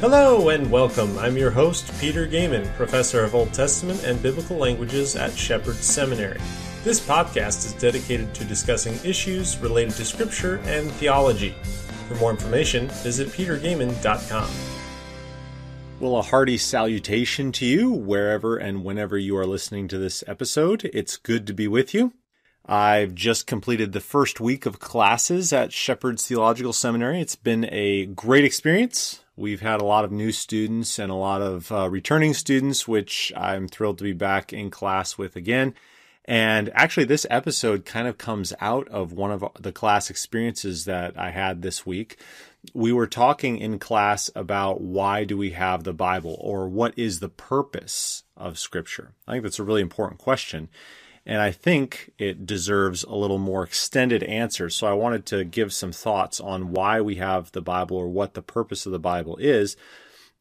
Hello and welcome. I'm your host, Peter Goeman, professor of Old Testament and Biblical Languages at Shepherd Seminary. This podcast is dedicated to discussing issues related to Scripture and theology. For more information, visit petergoeman.com. Well, a hearty salutation to you wherever and whenever you are listening to this episode. It's good to be with you. I've just completed the first week of classes at Shepherd's Theological Seminary. It's been a great experience. We've had a lot of new students and a lot of uh, returning students, which I'm thrilled to be back in class with again. And actually, this episode kind of comes out of one of the class experiences that I had this week. We were talking in class about why do we have the Bible or what is the purpose of Scripture? I think that's a really important question. And I think it deserves a little more extended answer. So I wanted to give some thoughts on why we have the Bible or what the purpose of the Bible is.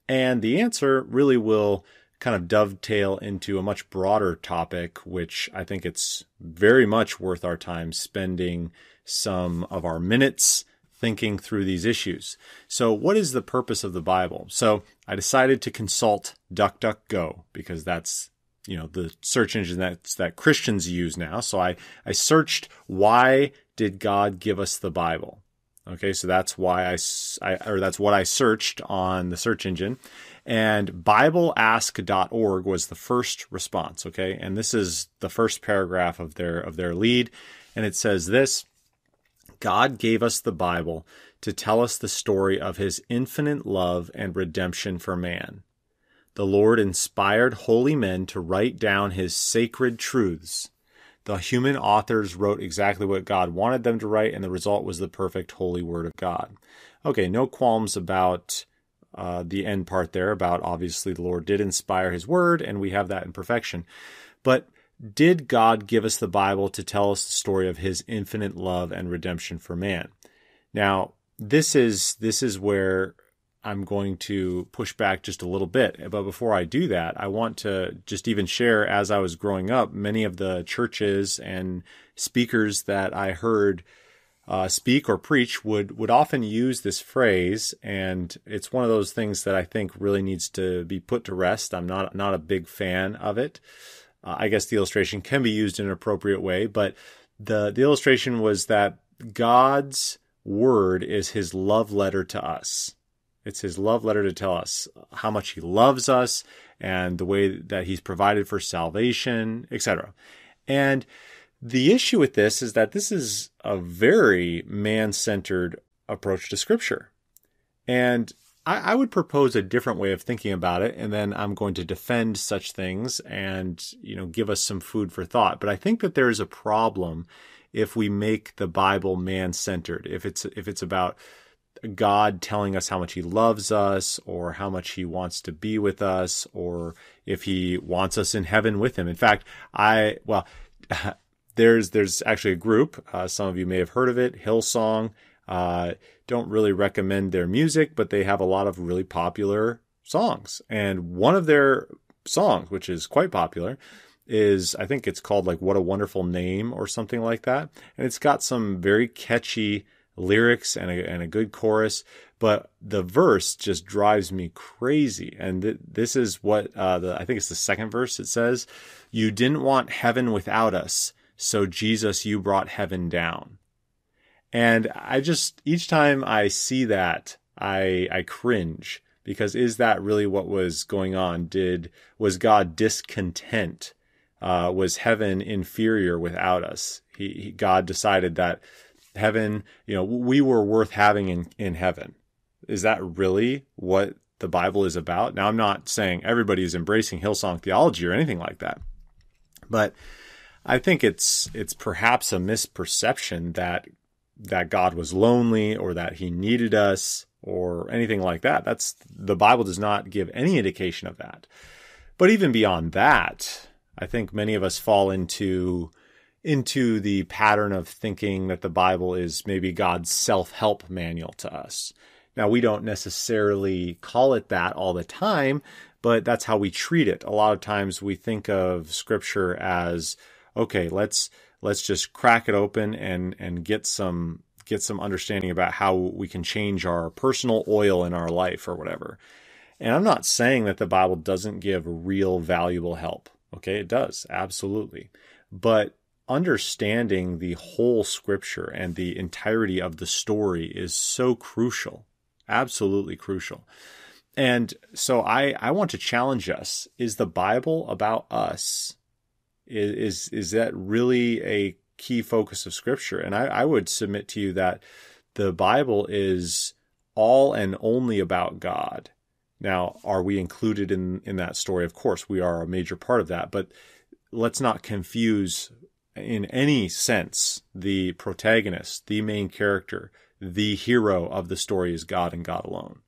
And the answer really will kind of dovetail into a much broader topic, which I think it's very much worth our time spending some of our minutes thinking through these issues. So, what is the purpose of the Bible? So, I decided to consult DuckDuckGo because that's you know the search engine that's that Christians use now. So I I searched why did God give us the Bible? Okay, so that's why I, I or that's what I searched on the search engine. And bibleask.org was the first response, okay? And this is the first paragraph of their of their lead and it says this God gave us the Bible to tell us the story of his infinite love and redemption for man the Lord inspired holy men to write down his sacred truths. The human authors wrote exactly what God wanted them to write, and the result was the perfect holy word of God. Okay, no qualms about uh, the end part there, about obviously the Lord did inspire his word, and we have that in perfection. But did God give us the Bible to tell us the story of his infinite love and redemption for man? Now, this is this is where I'm going to push back just a little bit. But before I do that, I want to just even share as I was growing up, many of the churches and speakers that I heard uh, speak or preach would would often use this phrase, and it's one of those things that I think really needs to be put to rest. I'm not not a big fan of it. Uh, I guess the illustration can be used in an appropriate way, but the the illustration was that God's word is His love letter to us it's his love letter to tell us how much he loves us and the way that he's provided for salvation, etc. And the issue with this is that this is a very man centered approach to scripture. And I, I, would propose a different way of thinking about it, and then I'm going to defend such things and you know give us some food for thought. But I think that there is a problem if we make the Bible man centered. If it's if it's about God telling us how much he loves us or how much he wants to be with us or if he wants us in heaven with him. In fact, I, well, there's, there's actually a group, uh, some of you may have heard of it, Hillsong. Uh, don't really recommend their music, but they have a lot of really popular songs. And one of their songs, which is quite popular, is I think it's called like What a Wonderful Name or something like that. And it's got some very catchy lyrics and a, and a good chorus, but the verse just drives me crazy. And th- this is what uh, the I think it's the second verse. It says, "You didn't want heaven without us, so Jesus, you brought heaven down." And I just each time I see that, I I cringe because is that really what was going on? Did was God discontent? Uh, was heaven inferior without us? He, he God decided that heaven, you know, we were worth having in, in heaven. Is that really what the Bible is about? Now, I'm not saying everybody is embracing Hillsong theology or anything like that, but I think it's it's perhaps a misperception that that God was lonely or that He needed us or anything like that. That's the Bible does not give any indication of that. But even beyond that, I think many of us fall into into the pattern of thinking that the Bible is maybe God's self help manual to us. Now, we don't necessarily call it that all the time, but that's how we treat it. A lot of times we think of scripture as, okay, let's, let's just crack it open and, and get some, get some understanding about how we can change our personal oil in our life or whatever. And I'm not saying that the Bible doesn't give real valuable help. Okay, it does, absolutely. But understanding the whole scripture and the entirety of the story is so crucial, absolutely crucial. And so I, I want to challenge us. Is the Bible about us? Is, is, is that really a key focus of scripture? And I, I would submit to you that the Bible is all and only about God. Now, are we included in, in that story? Of course, we are a major part of that, but let's not confuse in any sense the protagonist, the main character, the hero of the story is God and God alone.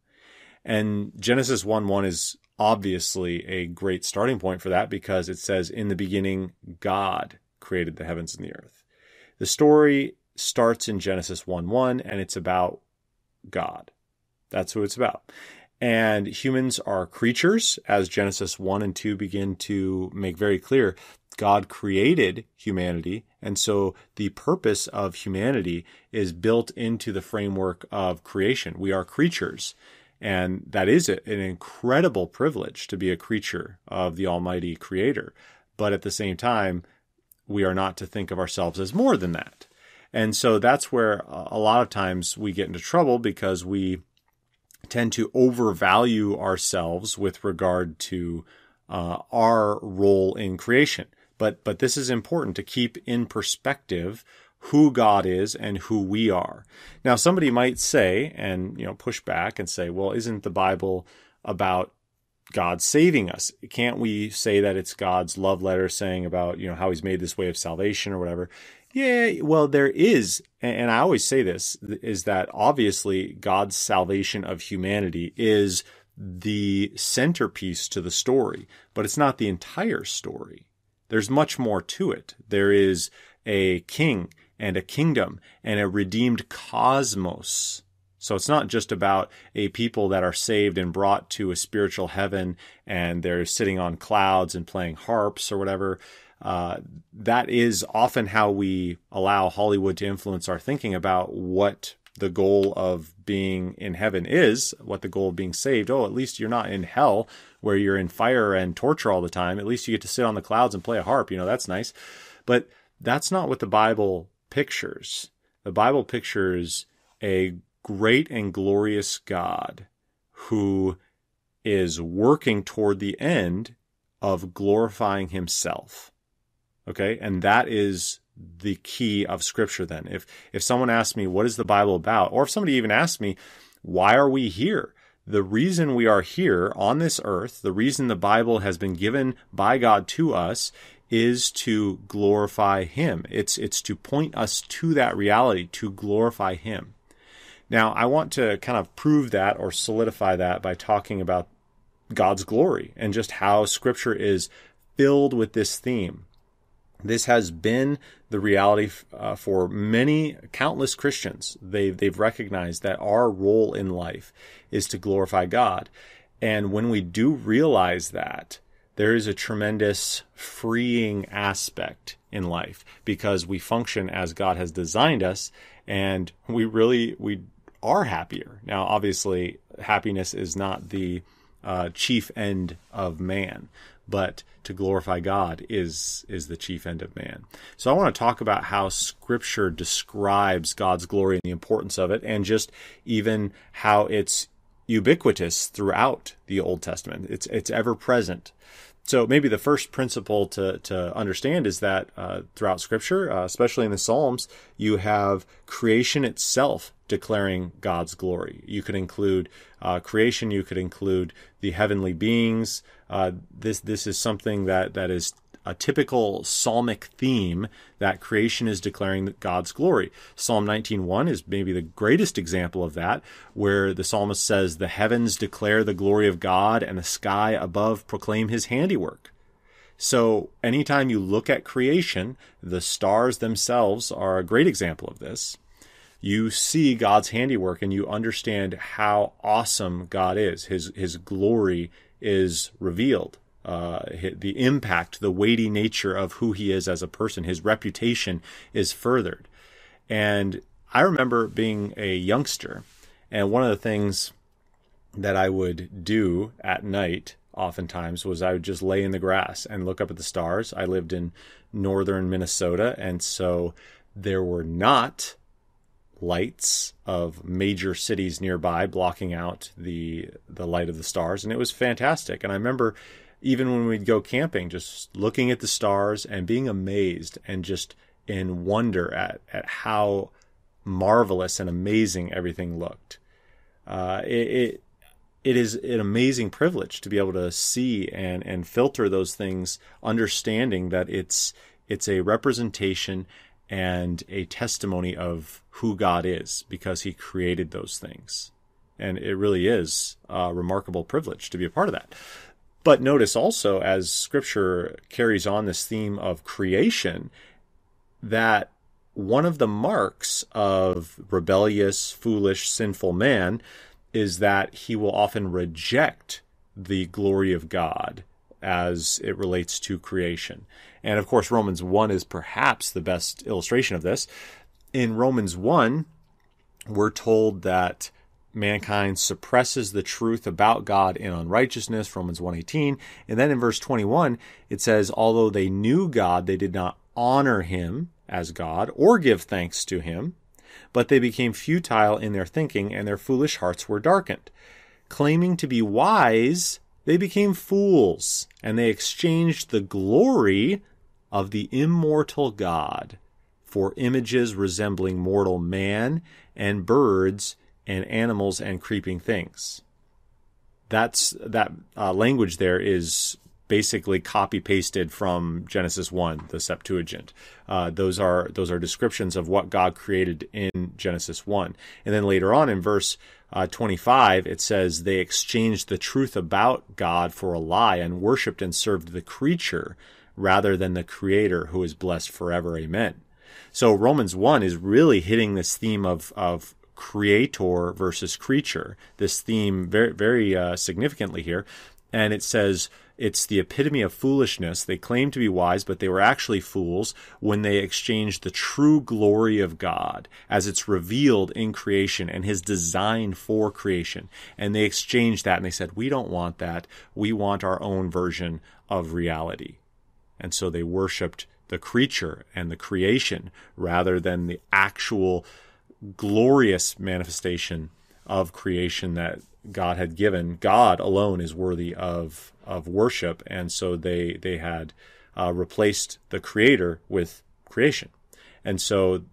And Genesis 1 1 is obviously a great starting point for that because it says, In the beginning, God created the heavens and the earth. The story starts in Genesis 1 1 and it's about God. That's who it's about. And humans are creatures, as Genesis 1 and 2 begin to make very clear. God created humanity. And so the purpose of humanity is built into the framework of creation. We are creatures. And that is an incredible privilege to be a creature of the Almighty Creator. But at the same time, we are not to think of ourselves as more than that. And so that's where a lot of times we get into trouble because we tend to overvalue ourselves with regard to uh, our role in creation. But but this is important to keep in perspective who God is and who we are. Now, somebody might say, and you know, push back and say, "Well, isn't the Bible about God saving us? Can't we say that it's God's love letter saying about you know how He's made this way of salvation or whatever?" Yeah, well, there is, and I always say this is that obviously God's salvation of humanity is the centerpiece to the story, but it's not the entire story. There's much more to it. There is a king and a kingdom and a redeemed cosmos. So it's not just about a people that are saved and brought to a spiritual heaven and they're sitting on clouds and playing harps or whatever. Uh, that is often how we allow Hollywood to influence our thinking about what the goal of being in heaven is, what the goal of being saved. Oh, at least you're not in hell where you're in fire and torture all the time. At least you get to sit on the clouds and play a harp. You know, that's nice. But that's not what the Bible pictures. The Bible pictures a great and glorious God who is working toward the end of glorifying himself. Okay. And that is the key of scripture then. If, if someone asks me, what is the Bible about? Or if somebody even asks me, why are we here? the reason we are here on this earth, the reason the Bible has been given by God to us is to glorify him. It's it's to point us to that reality to glorify him. Now, I want to kind of prove that or solidify that by talking about God's glory and just how scripture is filled with this theme. This has been the reality uh, for many, countless Christians. They, they've recognized that our role in life is to glorify God. And when we do realize that, there is a tremendous freeing aspect in life because we function as God has designed us and we really we are happier. Now obviously happiness is not the uh, chief end of man, but to glorify God is is the chief end of man. So I want to talk about how scripture describes God's glory and the importance of it and just even how it's ubiquitous throughout the Old Testament. It's it's ever present. So maybe the first principle to to understand is that uh, throughout Scripture, uh, especially in the Psalms, you have creation itself declaring God's glory. You could include uh, creation. You could include the heavenly beings. Uh, this this is something that that is a typical psalmic theme that creation is declaring God's glory. Psalm 19:1 is maybe the greatest example of that, where the psalmist says, "The heavens declare the glory of God, and the sky above proclaim His handiwork." So, anytime you look at creation, the stars themselves are a great example of this you see God's handiwork and you understand how awesome God is. His his glory is revealed. Uh, the impact, the weighty nature of who he is as a person, his reputation is furthered. And I remember being a youngster, and one of the things that I would do at night oftentimes was I would just lay in the grass and look up at the stars. I lived in northern Minnesota, and so there were not lights of major cities nearby blocking out the the light of the stars and it was fantastic. And i remember even when we'd go camping just looking at the stars and being amazed and just in wonder at at how marvelous and amazing everything looked. Uh, it, it it is an amazing privilege to be able to see and and filter those things, understanding that it's it's a representation and a testimony of who God is because He created those things, and it really is a remarkable privilege to be a part of that. But notice also, as Scripture carries on this theme of creation, that one of the marks of rebellious, foolish, sinful man is that he will often reject the glory of God as it relates to creation. And of course, Romans 1 is perhaps the best illustration of this. In Romans 1, we're told that mankind suppresses the truth about God in unrighteousness, Romans 1:18. And then in verse 21, it says, although they knew God, they did not honor him as God or give thanks to him but they became futile in their thinking, and their foolish hearts were darkened. Claiming to be wise, they became fools, and they exchanged the glory of the immortal God for images resembling mortal man and birds and animals and creeping things. That's that uh, language there is basically copy pasted from Genesis one, the Septuagint. Uh, those are those are descriptions of what God created in Genesis one, and then later on in verse uh, 25 it says they exchanged the truth about God for a lie and worshipped and served the creature rather than the Creator who is blessed forever. Amen. So Romans one is really hitting this theme of of creator versus creature. This theme very very uh, significantly here, and it says it's the epitome of foolishness. They claim to be wise, but they were actually fools when they exchanged the true glory of God as it's revealed in creation and his design for creation. And they exchanged that and they said, We don't want that. We want our own version of reality. And so they worshiped the creature and the creation rather than the actual glorious manifestation of creation that God had given. God alone is worthy of of worship, and so they they had uh, replaced the Creator with creation, and so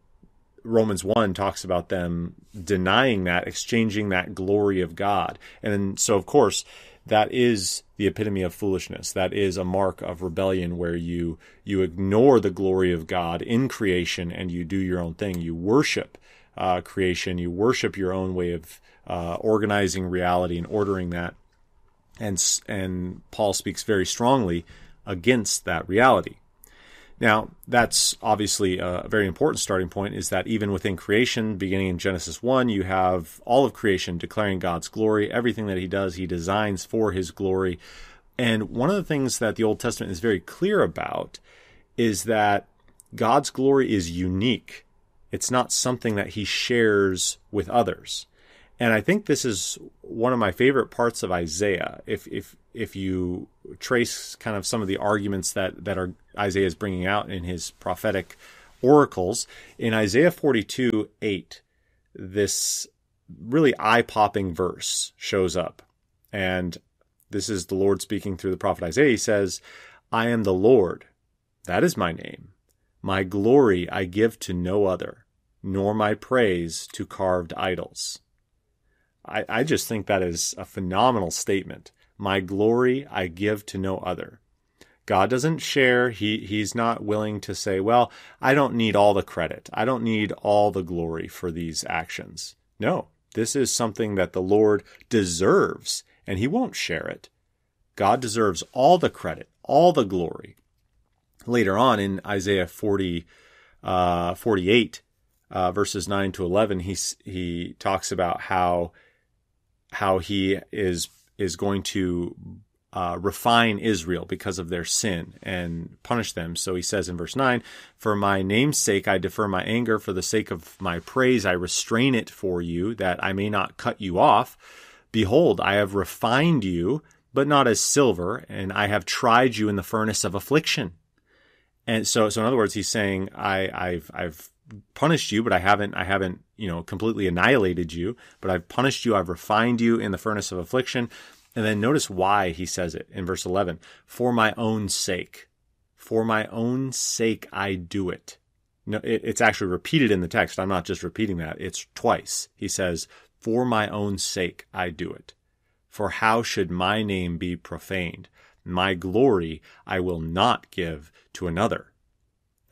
Romans one talks about them denying that, exchanging that glory of God, and so of course that is the epitome of foolishness. That is a mark of rebellion where you you ignore the glory of God in creation and you do your own thing. You worship uh, creation. You worship your own way of uh, organizing reality and ordering that. And, and Paul speaks very strongly against that reality. Now, that's obviously a very important starting point is that even within creation, beginning in Genesis 1, you have all of creation declaring God's glory. Everything that he does, he designs for his glory. And one of the things that the Old Testament is very clear about is that God's glory is unique. It's not something that he shares with others. And I think this is one of my favorite parts of Isaiah. If if if you trace kind of some of the arguments that that are Isaiah is bringing out in his prophetic oracles in Isaiah 42 8, this really eye popping verse shows up. And this is the Lord speaking through the prophet Isaiah. He says, I am the Lord. That is my name. My glory I give to no other, nor my praise to carved idols. I, I just think that is a phenomenal statement. My glory I give to no other. God doesn't share. He he's not willing to say, "Well, I don't need all the credit. I don't need all the glory for these actions." No, this is something that the Lord deserves, and he won't share it. God deserves all the credit, all the glory. Later on in Isaiah 40, uh, 48, uh, verses 9 to 11, he, he talks about how how he is is going to uh, refine Israel because of their sin and punish them. So he says in verse 9, For my name's sake I defer my anger, for the sake of my praise I restrain it for you, that I may not cut you off. Behold, I have refined you, but not as silver, and I have tried you in the furnace of affliction. And so, so in other words, he's saying, I, I've, I've punished you, but I haven't, I haven't, you know, completely annihilated you, but I've punished you. I've refined you in the furnace of affliction. And then notice why he says it in verse 11, for my own sake, for my own sake, I do it. No, it, it's actually repeated in the text. I'm not just repeating that. It's twice. He says, for my own sake, I do it. For how should my name be profaned? My glory I will not give to another.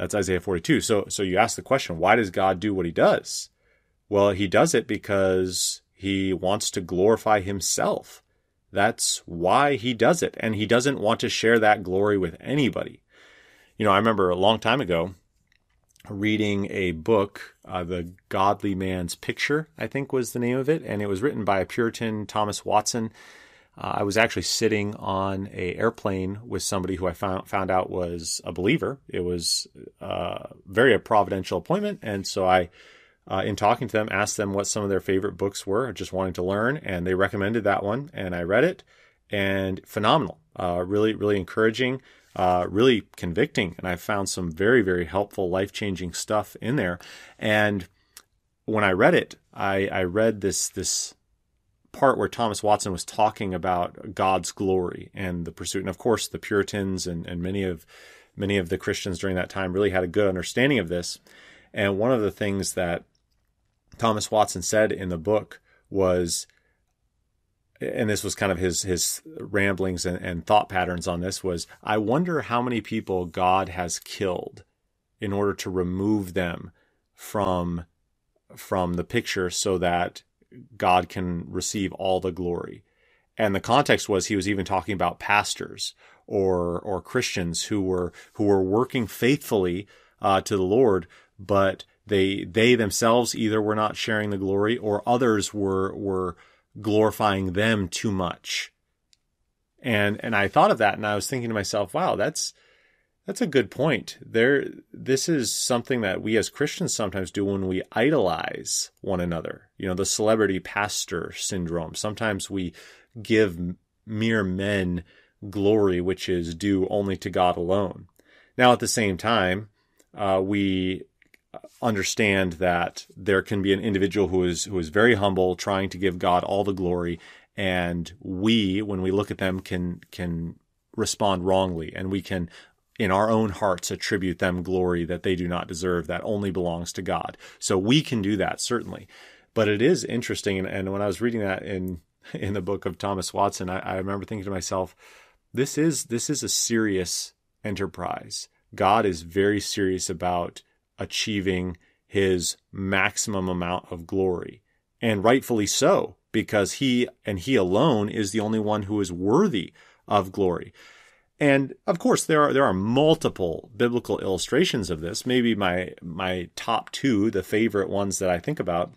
That's Isaiah 42. So, so you ask the question, why does God do what he does? Well, he does it because he wants to glorify himself. That's why he does it. And he doesn't want to share that glory with anybody. You know, I remember a long time ago reading a book, uh, The Godly Man's Picture, I think was the name of it. And it was written by a Puritan, Thomas Watson. Uh, I was actually sitting on a airplane with somebody who I found found out was a believer. It was uh, very a providential appointment, and so I, uh, in talking to them, asked them what some of their favorite books were, just wanting to learn, and they recommended that one, and I read it, and phenomenal, uh, really really encouraging, uh, really convicting, and I found some very very helpful life changing stuff in there, and when I read it, I, I read this this part where Thomas Watson was talking about God's glory and the pursuit. And of course, the Puritans and, and many of many of the Christians during that time really had a good understanding of this. And one of the things that Thomas Watson said in the book was, and this was kind of his his ramblings and, and thought patterns on this was, I wonder how many people God has killed in order to remove them from from the picture so that God can receive all the glory. And the context was he was even talking about pastors or or Christians who were who were working faithfully uh, to the Lord, but they they themselves either were not sharing the glory or others were were glorifying them too much. And and I thought of that and I was thinking to myself, wow, that's that's a good point. There, this is something that we as Christians sometimes do when we idolize one another. You know, the celebrity pastor syndrome. Sometimes we give mere men glory, which is due only to God alone. Now, at the same time, uh, we understand that there can be an individual who is who is very humble, trying to give God all the glory, and we, when we look at them, can can respond wrongly, and we can in our own hearts attribute them glory that they do not deserve, that only belongs to God. So we can do that, certainly. But it is interesting. And, and when I was reading that in, in the book of Thomas Watson, I, I remember thinking to myself, this is, this is a serious enterprise. God is very serious about achieving his maximum amount of glory. And rightfully so, because he and he alone is the only one who is worthy of glory. And of course, there are there are multiple biblical illustrations of this. Maybe my my top two, the favorite ones that I think about,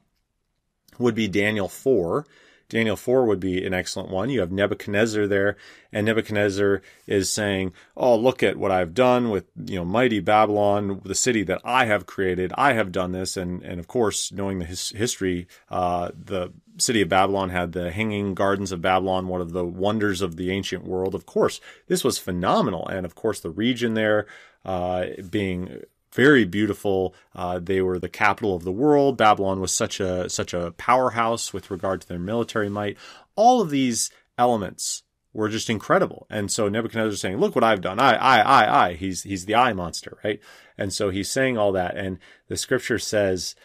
would be Daniel four. Daniel 4 would be an excellent one. You have Nebuchadnezzar there, and Nebuchadnezzar is saying, Oh, look at what I've done with, you know, mighty Babylon, the city that I have created. I have done this. And, and of course, knowing the his, history, uh, the city of Babylon had the Hanging Gardens of Babylon, one of the wonders of the ancient world. Of course, this was phenomenal. And of course, the region there uh, being very beautiful. Uh, they were the capital of the world. Babylon was such a such a powerhouse with regard to their military might. All of these elements were just incredible. And so Nebuchadnezzar is saying, "Look what I've done! I, I, I, I." He's he's the eye monster, right? And so he's saying all that. And the scripture says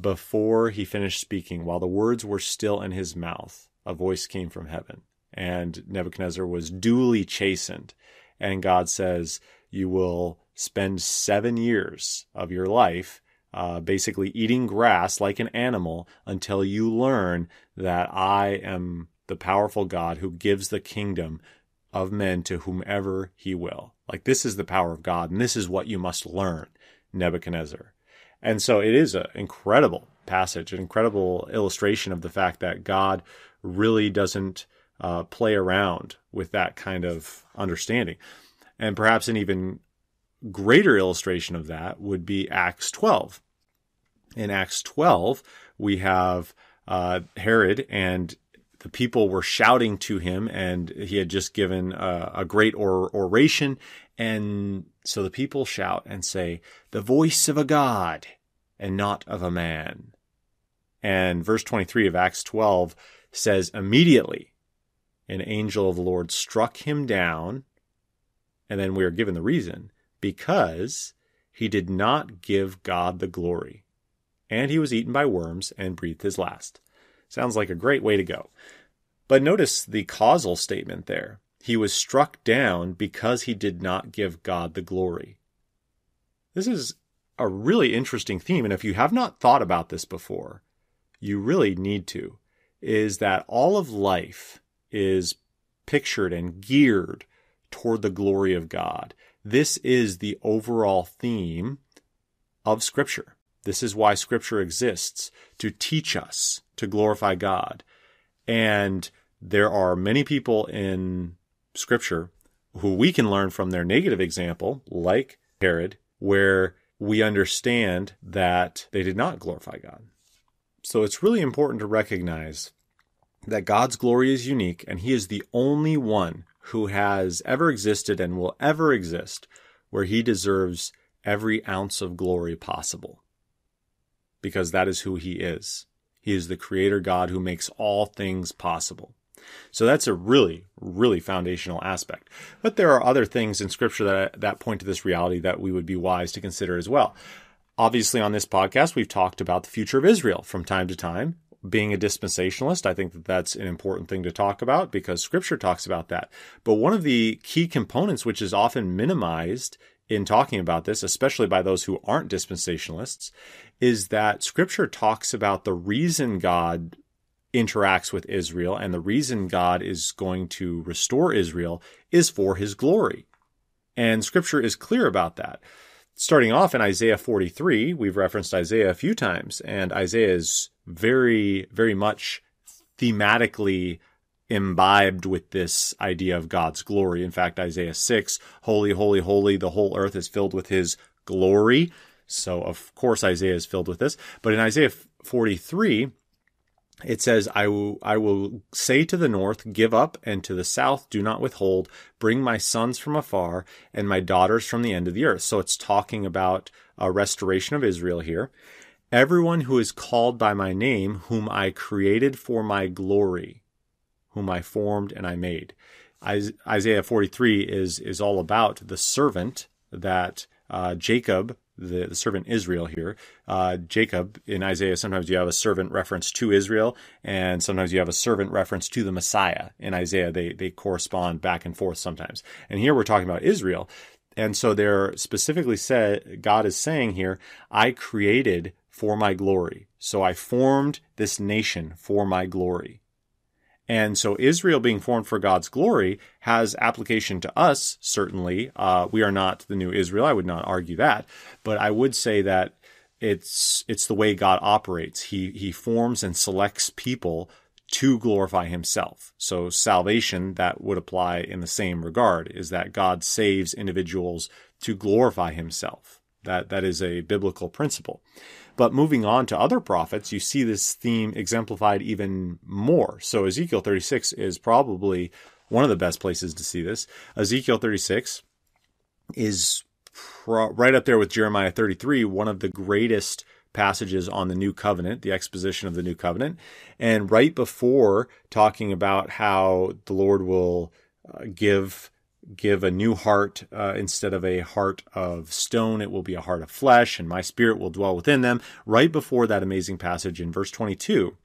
before he finished speaking, while the words were still in his mouth, a voice came from heaven, and Nebuchadnezzar was duly chastened. And God says, You will spend seven years of your life uh, basically eating grass like an animal until you learn that I am the powerful God who gives the kingdom of men to whomever he will. Like this is the power of God, and this is what you must learn, Nebuchadnezzar. And so it is an incredible passage, an incredible illustration of the fact that God really doesn't uh, play around with that kind of understanding. And perhaps an even greater illustration of that would be Acts 12. In Acts 12, we have uh, Herod and the people were shouting to him, and he had just given a, a great or, oration. And so the people shout and say, The voice of a God and not of a man. And verse 23 of Acts 12 says, Immediately an angel of the Lord struck him down. And then we are given the reason because he did not give God the glory. And he was eaten by worms and breathed his last. Sounds like a great way to go. But notice the causal statement there. He was struck down because he did not give God the glory. This is a really interesting theme. And if you have not thought about this before, you really need to. Is that all of life is pictured and geared toward the glory of God. This is the overall theme of Scripture. This is why Scripture exists to teach us to glorify God. And there are many people in Scripture who we can learn from their negative example, like Herod, where we understand that they did not glorify God. So it's really important to recognize that God's glory is unique and He is the only one who has ever existed and will ever exist where He deserves every ounce of glory possible. Because that is who He is. He is the Creator God who makes all things possible. So that's a really, really foundational aspect. But there are other things in Scripture that, that point to this reality that we would be wise to consider as well. Obviously, on this podcast, we've talked about the future of Israel from time to time being a dispensationalist, I think that that's an important thing to talk about because scripture talks about that. But one of the key components, which is often minimized in talking about this, especially by those who aren't dispensationalists, is that scripture talks about the reason God interacts with Israel and the reason God is going to restore Israel is for his glory. And scripture is clear about that. Starting off in Isaiah 43, we've referenced Isaiah a few times, and Isaiah is very, very much thematically imbibed with this idea of God's glory. In fact, Isaiah 6, holy, holy, holy, the whole earth is filled with his glory. So, of course, Isaiah is filled with this. But in Isaiah 43, it says, I will, I will say to the north, give up, and to the south, do not withhold. Bring my sons from afar and my daughters from the end of the earth. So it's talking about a restoration of Israel here. Everyone who is called by my name, whom I created for my glory, whom I formed and I made. Isaiah 43 is, is all about the servant that uh, Jacob the, the servant Israel here. Uh, Jacob in Isaiah, sometimes you have a servant reference to Israel, and sometimes you have a servant reference to the Messiah. In Isaiah, they, they correspond back and forth sometimes. And here we're talking about Israel. And so they're specifically said, God is saying here, I created for my glory. So I formed this nation for my glory. And so Israel being formed for God's glory has application to us, certainly. Uh, we are not the new Israel. I would not argue that. But I would say that it's, it's the way God operates. He, he forms and selects people to glorify himself. So salvation that would apply in the same regard is that God saves individuals to glorify himself. That, that is a biblical principle. But moving on to other prophets, you see this theme exemplified even more. So Ezekiel 36 is probably one of the best places to see this. Ezekiel 36 is pro- right up there with Jeremiah 33, one of the greatest passages on the new covenant, the exposition of the new covenant. And right before talking about how the Lord will uh, give give a new heart uh, instead of a heart of stone. It will be a heart of flesh, and my spirit will dwell within them. Right before that amazing passage in verse 22,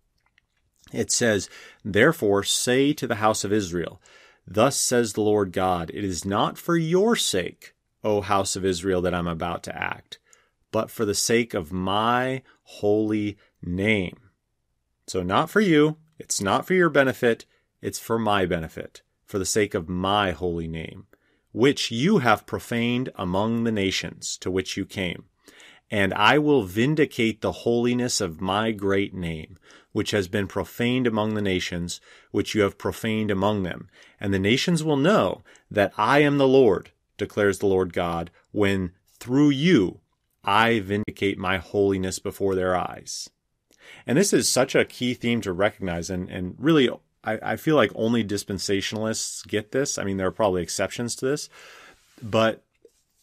it says, Therefore say to the house of Israel, Thus says the Lord God, It is not for your sake, O house of Israel, that I'm about to act, but for the sake of my holy name. So, not for you, it's not for your benefit, it's for my benefit for the sake of my holy name, which you have profaned among the nations to which you came. And I will vindicate the holiness of my great name, which has been profaned among the nations, which you have profaned among them. And the nations will know that I am the Lord, declares the Lord God, when through you I vindicate my holiness before their eyes. And this is such a key theme to recognize and, and really I, I feel like only dispensationalists get this. I mean, there are probably exceptions to this, but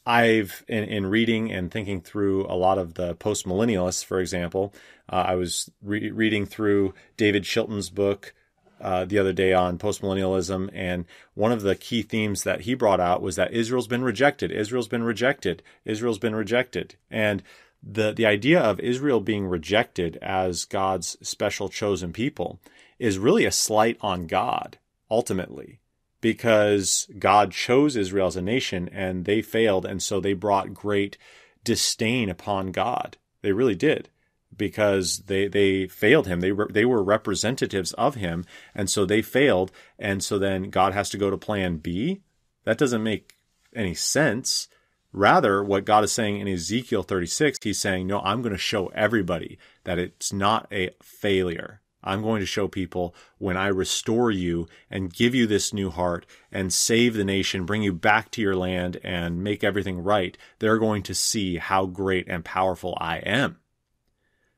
I've in, in reading and thinking through a lot of the post millennialists, for example, uh, I was re- reading through David Chilton's book uh, the other day on postmillennialism, and one of the key themes that he brought out was that Israel's been rejected. Israel's been rejected. Israel's been rejected, and the the idea of Israel being rejected as God's special chosen people is really a slight on God ultimately because God chose Israel as a nation and they failed and so they brought great disdain upon God. They really did because they they failed him. They were they were representatives of him, and so they failed. And so then God has to go to Plan B. That doesn't make any sense. Rather, what God is saying in Ezekiel 36, He's saying, "No, I'm going to show everybody that it's not a failure. I'm going to show people when I restore you and give you this new heart and save the nation, bring you back to your land and make everything right. They're going to see how great and powerful I am."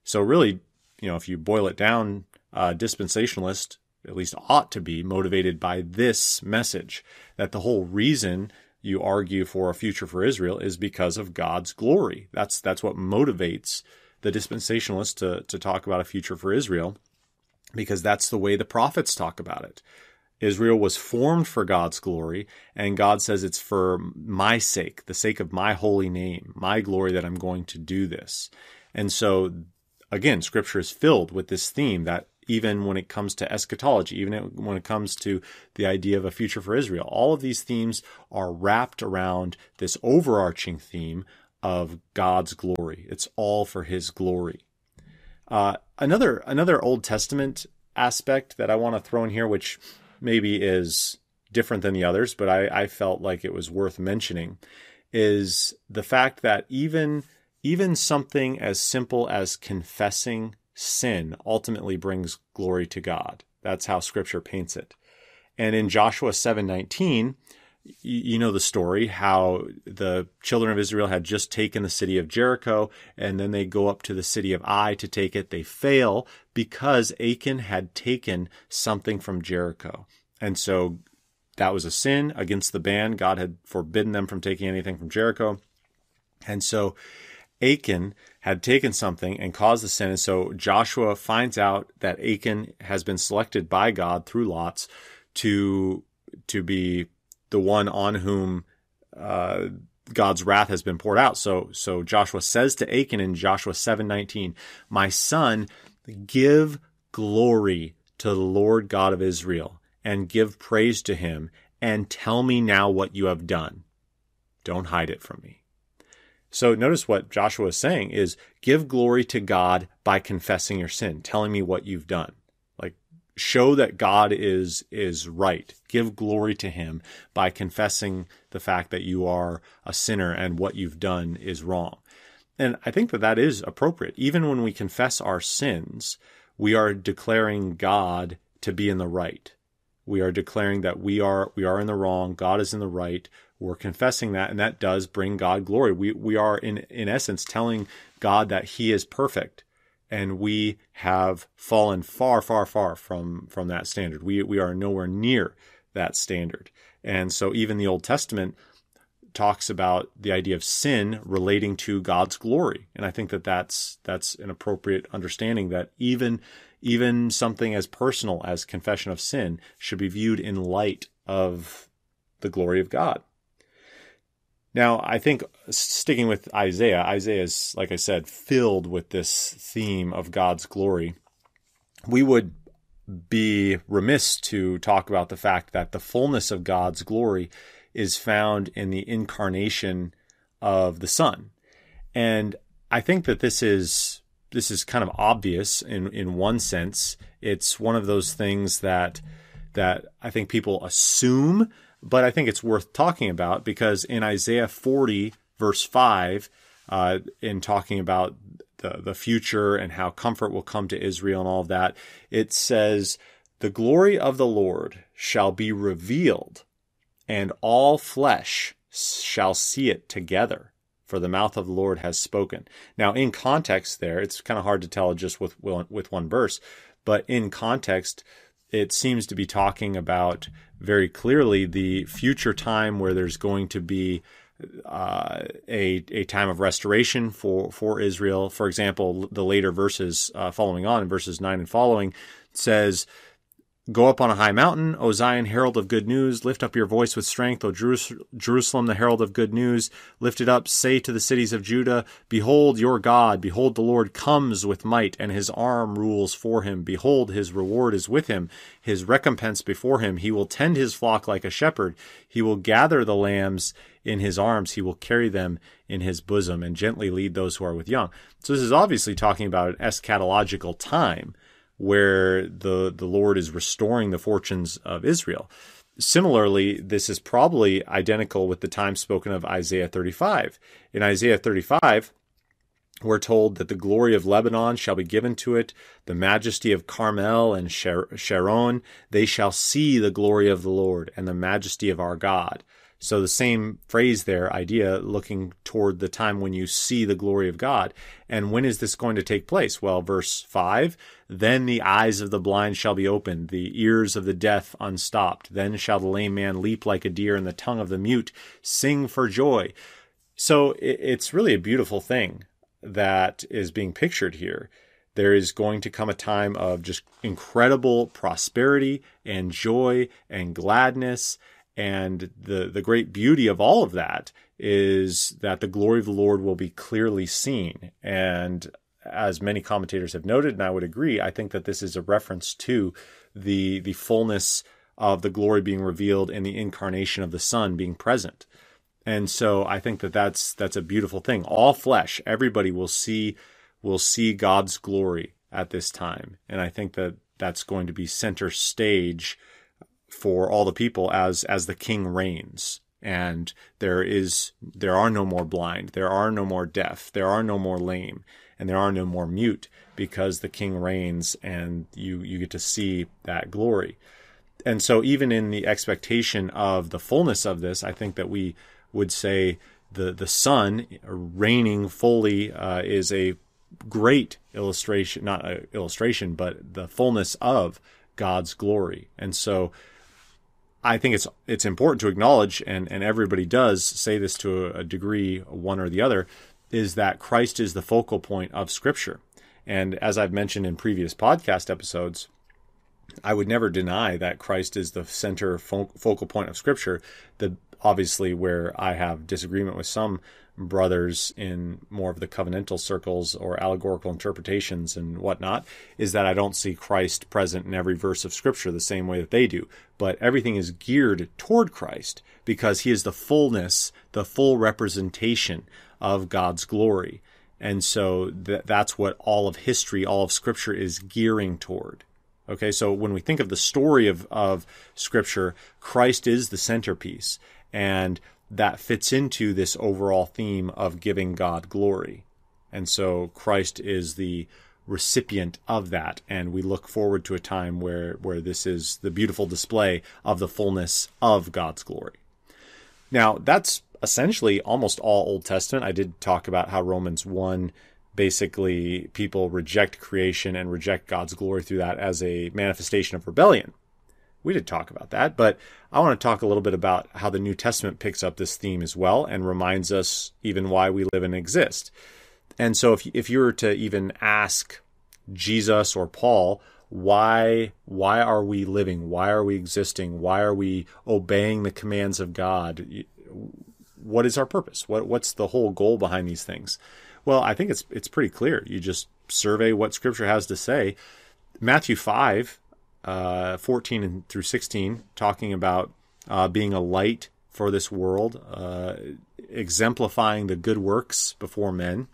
So really, you know, if you boil it down, uh, dispensationalist at least ought to be motivated by this message that the whole reason you argue for a future for Israel is because of God's glory. That's that's what motivates the dispensationalists to to talk about a future for Israel because that's the way the prophets talk about it. Israel was formed for God's glory, and God says it's for my sake, the sake of my holy name, my glory that I'm going to do this. And so again, scripture is filled with this theme that even when it comes to eschatology, even when it comes to the idea of a future for Israel, all of these themes are wrapped around this overarching theme of God's glory. It's all for His glory. Uh, another another Old Testament aspect that I want to throw in here, which maybe is different than the others, but I, I felt like it was worth mentioning, is the fact that even even something as simple as confessing sin ultimately brings glory to God. That's how scripture paints it. And in Joshua 7:19, you know the story how the children of Israel had just taken the city of Jericho and then they go up to the city of Ai to take it. They fail because Achan had taken something from Jericho. And so that was a sin against the ban. God had forbidden them from taking anything from Jericho. And so Achan had taken something and caused the sin. And so Joshua finds out that Achan has been selected by God through lots to to be the one on whom uh, God's wrath has been poured out. So so Joshua says to Achan in Joshua 7:19, "My son, give glory to the Lord God of Israel and give praise to him and tell me now what you have done. Don't hide it from me." So notice what Joshua is saying is give glory to God by confessing your sin, telling me what you've done. Show that God is is right. Give glory to him by confessing the fact that you are a sinner and what you've done is wrong. And I think that that is appropriate. Even when we confess our sins, we are declaring God to be in the right. We are declaring that we are we are in the wrong, God is in the right. We're confessing that, and that does bring God glory. We we are in in essence telling God that He is perfect, and we have fallen far, far, far from from that standard. We we are nowhere near that standard. And so even the Old Testament talks about the idea of sin relating to God's glory. And I think that that's that's an appropriate understanding that even even something as personal as confession of sin should be viewed in light of the glory of God. Now, I think sticking with Isaiah, Isaiah is, like I said, filled with this theme of God's glory. We would be remiss to talk about the fact that the fullness of God's glory is found in the incarnation of the Son. And I think that this is this is kind of obvious in in one sense. It's one of those things that that I think people assume but I think it's worth talking about because in Isaiah 40, verse 5, uh, in talking about the, the future and how comfort will come to Israel and all of that, it says, The glory of the Lord shall be revealed, and all flesh shall see it together, for the mouth of the Lord has spoken. Now, in context, there, it's kind of hard to tell just with, with one verse, but in context, it seems to be talking about very clearly the future time where there's going to be uh, a a time of restoration for for Israel. For example, the later verses uh, following on verses nine and following says Go up on a high mountain, O Zion, herald of good news. Lift up your voice with strength, O Jerusalem, the herald of good news. Lift it up, say to the cities of Judah, Behold your God, behold the Lord comes with might, and his arm rules for him. Behold, his reward is with him, his recompense before him. He will tend his flock like a shepherd. He will gather the lambs in his arms. He will carry them in his bosom and gently lead those who are with young. So this is obviously talking about an eschatological time where the, the Lord is restoring the fortunes of Israel. Similarly, this is probably identical with the time spoken of Isaiah 35. In Isaiah 35, we're told that the glory of Lebanon shall be given to it, the majesty of Carmel and Sharon. They shall see the glory of the Lord and the majesty of our God. So the same phrase there, idea, looking toward the time when you see the glory of God. And when is this going to take place? Well, verse 5 Then the eyes of the blind shall be opened, the ears of the deaf unstopped. Then shall the lame man leap like a deer, and the tongue of the mute sing for joy. So it's really a beautiful thing that is being pictured here. There is going to come a time of just incredible prosperity and joy and gladness and the, the great beauty of all of that is that the glory of the Lord will be clearly seen. And as many commentators have noted, and I would agree, I think that this is a reference to the, the fullness of the glory being revealed in the incarnation of the Son being present. And so I think that that's, that's a beautiful thing. All flesh, everybody will see, will see God's glory at this time. And I think that that's going to be center stage for all the people as as the king reigns. And there is there are no more blind. There are no more deaf. There are no more lame. And there are no more mute because the king reigns and you you get to see that glory. And so even in the expectation of the fullness of this i think that we would say the the son reigning fully uh, is a great illustration not illustration but the fullness of god's glory. And so I think it's it's important to acknowledge, and, and everybody does say this to a, degree, one or the other, is that Christ is the focal point of Scripture. And as I've mentioned in previous podcast episodes, I would never deny that Christ is the center fo- focal point of Scripture. The obviously where I have disagreement with some brothers in more of the covenantal circles or allegorical interpretations and whatnot is that I don't see Christ present in every verse of Scripture the same way that they do. But everything is geared toward Christ because he is the fullness, the full representation of God's glory. And so th- that's what all of history, all of Scripture is gearing toward. Okay, so when we think of the story of, of Scripture, Christ is the centerpiece. And that fits into this overall theme of giving God glory. And so Christ is the recipient of that and we look forward to a time where where this is the beautiful display of the fullness of God's glory. Now, that's essentially almost all Old Testament. I did talk about how Romans 1 basically people reject creation and reject God's glory through that as a manifestation of rebellion we did talk about that, but I want to talk a little bit about how the New Testament picks up this theme as well and reminds us even why we live and exist. And so if if you were to even ask Jesus or Paul, why why are we living? Why are we existing? Why are we obeying the commands of God? What is our purpose? What what's the whole goal behind these things? Well, I think it's it's pretty clear. You just survey what scripture has to say. Matthew 5 uh, 14 through 16, talking about uh, being a light for this world, uh, exemplifying the good works before men.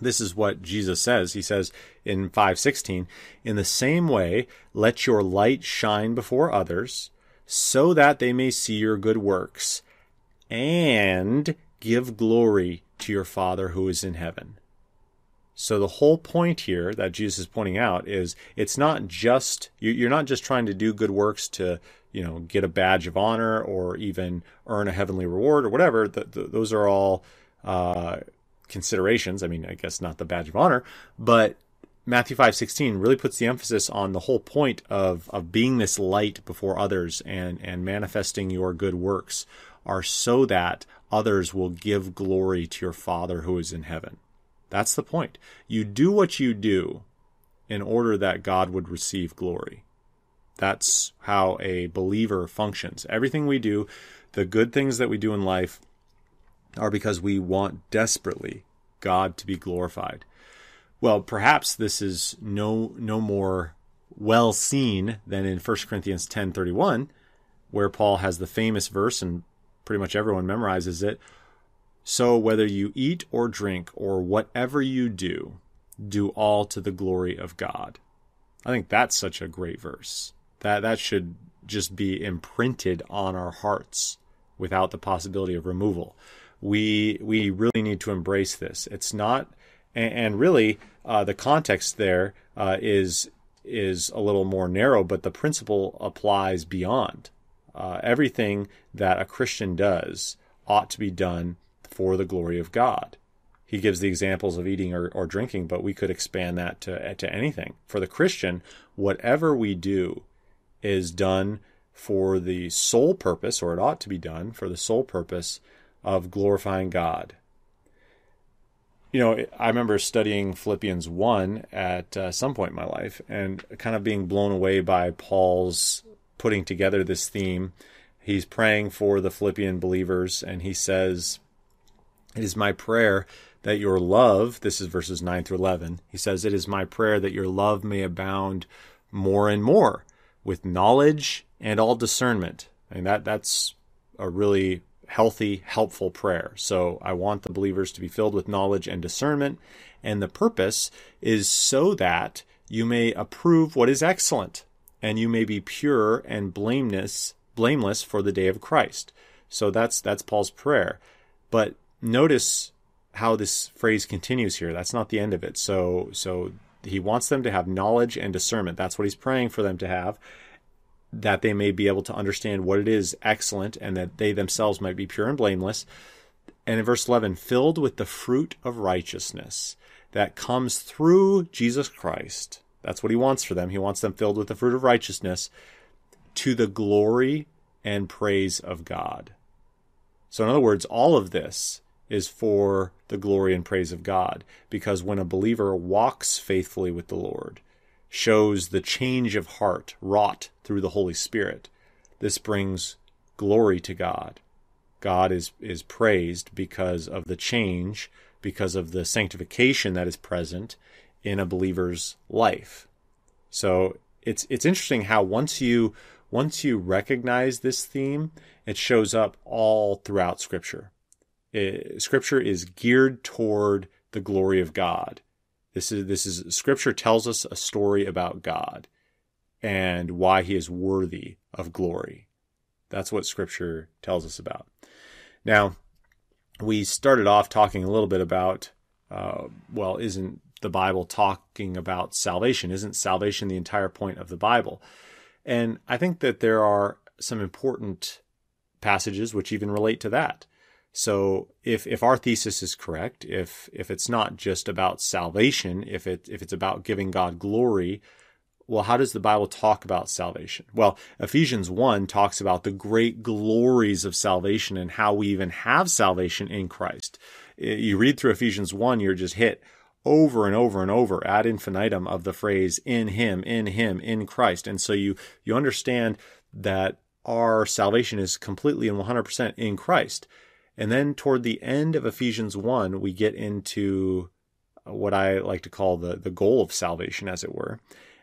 This is what Jesus says. He says in 5:16, "In the same way, let your light shine before others, so that they may see your good works and give glory to your Father who is in heaven." So the whole point here that Jesus is pointing out is it's not just you're not just trying to do good works to you know get a badge of honor or even earn a heavenly reward or whatever. The, the, those are all uh, considerations. I mean, I guess not the badge of honor, but Matthew 5:16 really puts the emphasis on the whole point of of being this light before others and and manifesting your good works are so that others will give glory to your Father who is in heaven. That's the point. You do what you do in order that God would receive glory. That's how a believer functions. Everything we do, the good things that we do in life, are because we want desperately God to be glorified. Well, perhaps this is no no more well seen than in 1 Corinthians 10:31 where Paul has the famous verse and pretty much everyone memorizes it. So whether you eat or drink or whatever you do, do all to the glory of God. I think that's such a great verse. That that should just be imprinted on our hearts without the possibility of removal. We we really need to embrace this. It's not and, and really uh, the context there uh, is is a little more narrow, but the principle applies beyond. Uh, everything that a Christian does ought to be done for the glory of God. He gives the examples of eating or, or drinking, but we could expand that to, to anything. For the Christian, whatever we do is done for the sole purpose, or it ought to be done for the sole purpose of glorifying God you know, I remember studying Philippians 1 at uh, some point in my life and kind of being blown away by Paul's putting together this theme. He's praying for the Philippian believers and he says, It is my prayer that your love, this is verses 9 through 11, he says, It is my prayer that your love may abound more and more with knowledge and all discernment. And that that's a really healthy, helpful prayer. So I want the believers to be filled with knowledge and discernment. And the purpose is so that you may approve what is excellent and you may be pure and blameless, blameless for the day of Christ. So that's, that's Paul's prayer. But notice how this phrase continues here. That's not the end of it. So, so he wants them to have knowledge and discernment. That's what he's praying for them to have that they may be able to understand what it is excellent and that they themselves might be pure and blameless. And in verse 11, filled with the fruit of righteousness that comes through Jesus Christ. That's what he wants for them. He wants them filled with the fruit of righteousness to the glory and praise of God. So, in other words, all of this is for the glory and praise of God. Because when a believer walks faithfully with the Lord, shows the change of heart wrought through the Holy Spirit. This brings glory to God. God is, is praised because of the change, because of the sanctification that is present in a believer's life. So it's it's interesting how once you once you recognize this theme, it shows up all throughout Scripture. It, scripture is geared toward the glory of God. This is this is scripture tells us a story about God and why he is worthy of glory. That's what scripture tells us about. Now, we started off talking a little bit about uh, well, isn't the Bible talking about salvation? Isn't salvation the entire point of the Bible? And I think that there are some important passages which even relate to that. So if if our thesis is correct, if if it's not just about salvation, if it if it's about giving God glory, well, how does the Bible talk about salvation? Well, Ephesians 1 talks about the great glories of salvation and how we even have salvation in Christ. You read through Ephesians 1, you're just hit over and over and over ad infinitum of the phrase in him, in him, in Christ. And so you you understand that our salvation is completely and 100% in Christ. And then toward the end of Ephesians 1, we get into uh, what I like to call the, the goal of salvation, as it were.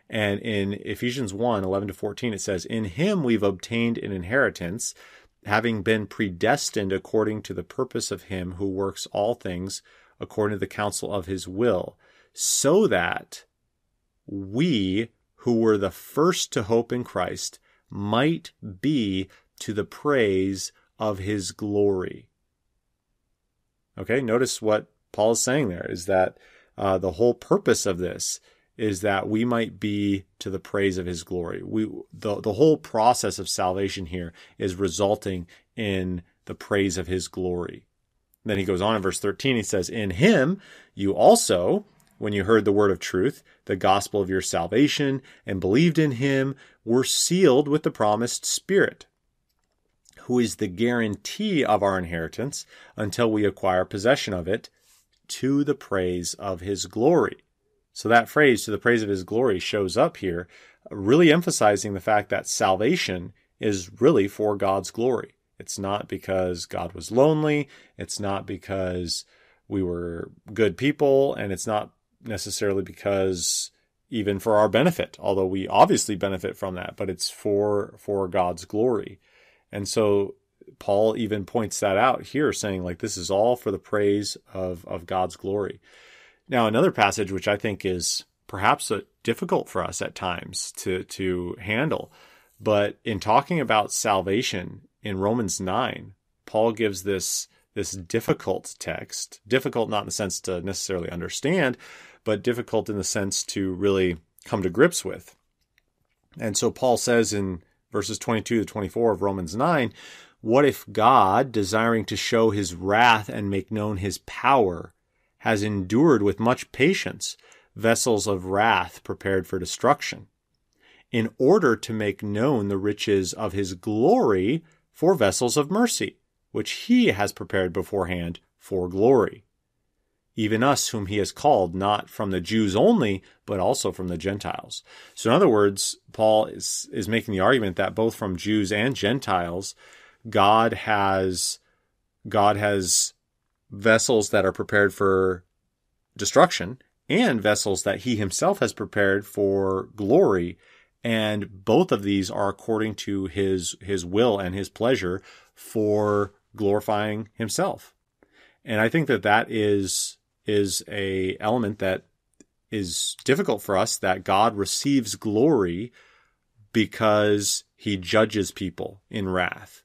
And in Ephesians 1 11 to 14, it says, In him we've obtained an inheritance, having been predestined according to the purpose of him who works all things according to the counsel of his will, so that we who were the first to hope in Christ might be to the praise of his glory. Okay, notice what Paul is saying there is that uh, the whole purpose of this is that we might be to the praise of his glory. We the the whole process of salvation here is resulting in the praise of his glory. Then he goes on in verse 13 he says in him you also when you heard the word of truth, the gospel of your salvation, and believed in him, were sealed with the promised Spirit, who is the guarantee of our inheritance until we acquire possession of it to the praise of his glory. So that phrase, to the praise of his glory, shows up here, really emphasizing the fact that salvation is really for God's glory. It's not because God was lonely. It's not because we were good people. And it's not necessarily because even for our benefit, although we obviously benefit from that, but it's for, for God's glory. And so Paul even points that out here, saying like, this is all for the praise of, of God's glory. Now, another passage, which I think is perhaps difficult for us at times to, to handle, but in talking about salvation in Romans 9, Paul gives this this difficult text, difficult not in the sense to necessarily understand, but difficult in the sense to really come to grips with. And so Paul says in verses 22 to 24 of Romans 9, what if God, desiring to show his wrath and make known his power, has endured with much patience vessels of wrath prepared for destruction, in order to make known the riches of his glory for vessels of mercy, which he has prepared beforehand for glory. Even us, whom he has called, not from the Jews only, but also from the Gentiles. So, in other words, Paul is, is making the argument that both from Jews and Gentiles, God has, God has vessels that are prepared for destruction and vessels that he himself has prepared for glory and both of these are according to his his will and his pleasure for glorifying himself and i think that that is is a element that is difficult for us that god receives glory because he judges people in wrath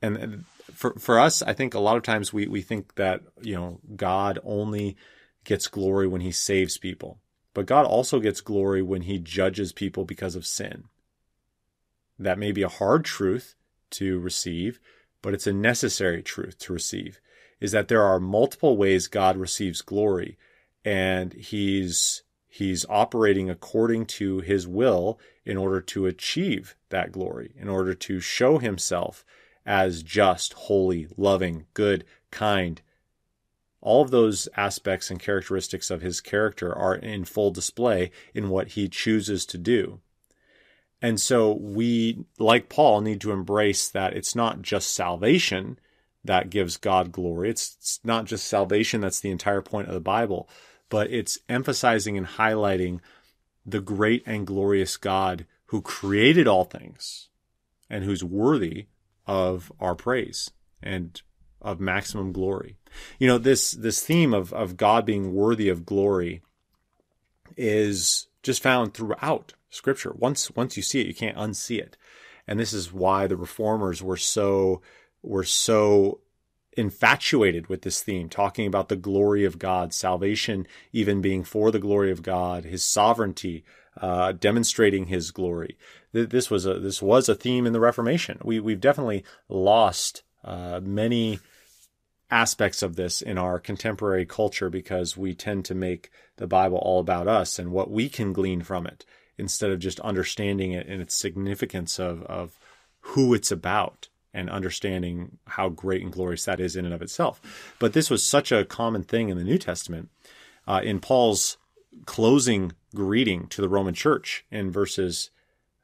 and for for us i think a lot of times we we think that you know god only gets glory when he saves people but God also gets glory when he judges people because of sin. That may be a hard truth to receive, but it's a necessary truth to receive. Is that there are multiple ways God receives glory, and he's he's operating according to his will in order to achieve that glory, in order to show himself as just, holy, loving, good, kind, all of those aspects and characteristics of his character are in full display in what he chooses to do. And so we, like Paul, need to embrace that it's not just salvation that gives God glory. It's, not just salvation that's the entire point of the Bible, but it's emphasizing and highlighting the great and glorious God who created all things and who's worthy of our praise and of maximum glory. You know, this this theme of of God being worthy of glory is just found throughout scripture. Once once you see it, you can't unsee it. And this is why the reformers were so were so infatuated with this theme, talking about the glory of God, salvation even being for the glory of God, His sovereignty, uh, demonstrating His glory. This was a this was a theme in the Reformation. We we've definitely lost uh, many aspects of this in our contemporary culture because we tend to make the Bible all about us and what we can glean from it instead of just understanding it and its significance of, of who it's about and understanding how great and glorious that is in and of itself. But this was such a common thing in the New Testament. Uh, in Paul's closing greeting to the Roman church in verses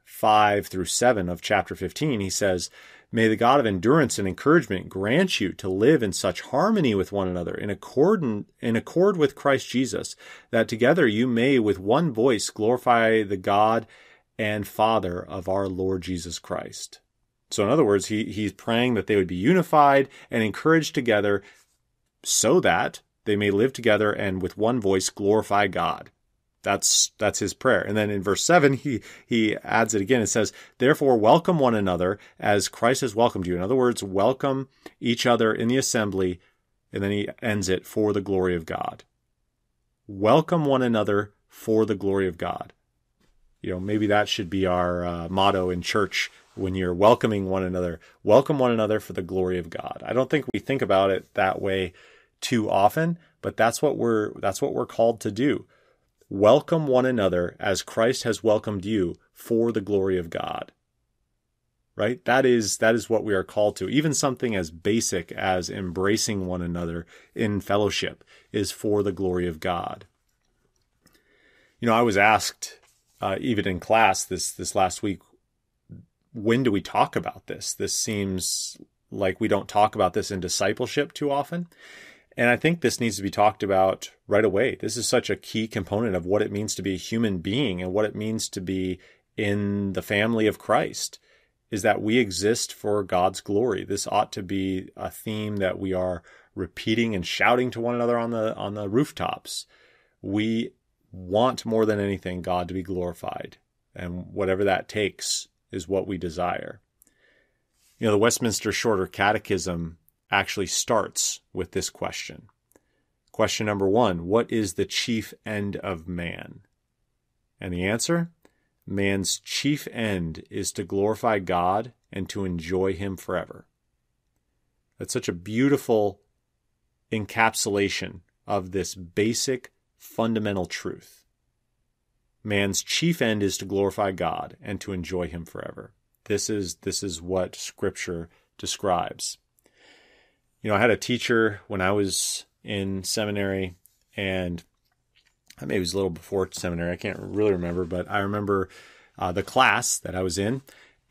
5 through 7 of chapter 15, he says, May the God of endurance and encouragement grant you to live in such harmony with one another, in accord, in accord with Christ Jesus, that together you may with one voice glorify the God and Father of our Lord Jesus Christ. So, in other words, he, he's praying that they would be unified and encouraged together so that they may live together and with one voice glorify God. That's that's his prayer. And then in verse 7 he he adds it again. It says, "Therefore welcome one another as Christ has welcomed you." In other words, welcome each other in the assembly, and then he ends it for the glory of God. Welcome one another for the glory of God. You know, maybe that should be our uh, motto in church when you're welcoming one another. Welcome one another for the glory of God. I don't think we think about it that way too often, but that's what we're that's what we're called to do. Welcome one another as Christ has welcomed you for the glory of God. Right? That is that is what we are called to. Even something as basic as embracing one another in fellowship is for the glory of God. You know, I was asked uh, even in class this this last week, when do we talk about this? This seems like we don't talk about this in discipleship too often. And I think this needs to be talked about right away. This is such a key component of what it means to be a human being and what it means to be in the family of Christ is that we exist for God's glory. This ought to be a theme that we are repeating and shouting to one another on the on the rooftops. We want more than anything God to be glorified, and whatever that takes is what we desire. You know, the Westminster Shorter Catechism actually starts with this question. Question number one What is the chief end of man? And the answer man's chief end is to glorify God and to enjoy Him forever. That's such a beautiful encapsulation of this basic fundamental truth. Man's chief end is to glorify God and to enjoy him forever. This is this is what scripture describes. You know, I had a teacher when I was in seminary and I maybe it was a little before seminary. I can't really remember, but I remember uh, the class that I was in,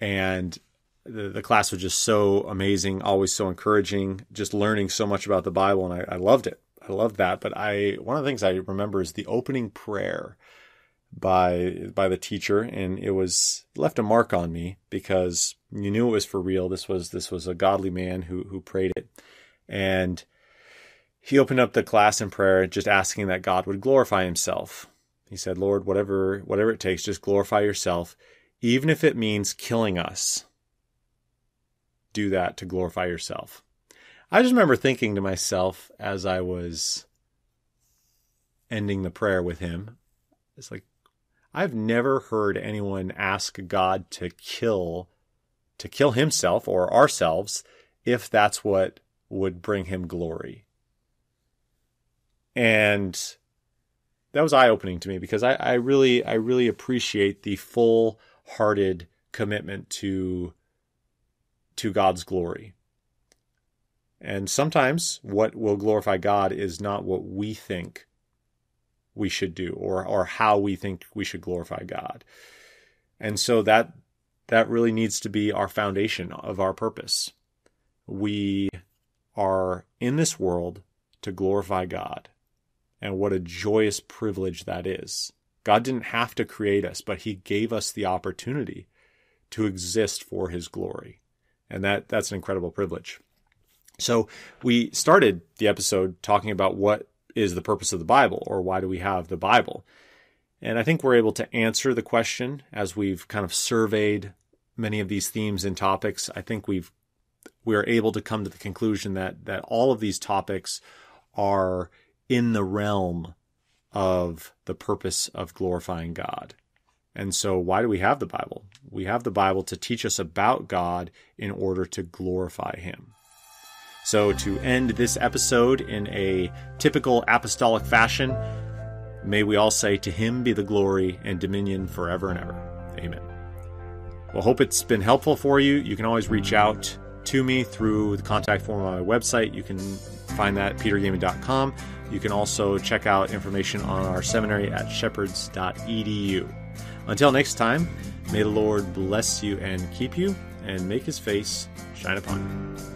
and the, the class was just so amazing, always so encouraging, just learning so much about the Bible, and I, I loved it. I loved that. But I one of the things I remember is the opening prayer by by the teacher, and it was left a mark on me because you knew it was for real. This was this was a godly man who who prayed it, and he opened up the class in prayer, just asking that God would glorify Himself. He said, "Lord, whatever whatever it takes, just glorify Yourself, even if it means killing us. Do that to glorify Yourself." I just remember thinking to myself as I was ending the prayer with him, it's like, I've never heard anyone ask God to kill, to kill himself or ourselves if that's what would bring him glory. And that was eye opening to me because I, I really, I really appreciate the full hearted commitment to, to God's glory. And sometimes what will glorify God is not what we think we should do or or how we think we should glorify God. And so that that really needs to be our foundation of our purpose. We are in this world to glorify God. And what a joyous privilege that is. God didn't have to create us, but he gave us the opportunity to exist for his glory. And that that's an incredible privilege. So we started the episode talking about what is the purpose of the Bible or why do we have the Bible? And I think we're able to answer the question as we've kind of surveyed many of these themes and topics. I think we've we are able to come to the conclusion that that all of these topics are in the realm of the purpose of glorifying God. And so why do we have the Bible? We have the Bible to teach us about God in order to glorify him. So, to end this episode in a typical apostolic fashion, may we all say, To him be the glory and dominion forever and ever. Amen. Well, hope it's been helpful for you. You can always reach out to me through the contact form on my website. You can find that at petergoeman.com. You can also check out information on our seminary at shepherds.edu. Until next time, may the Lord bless you and keep you and make his face shine upon you.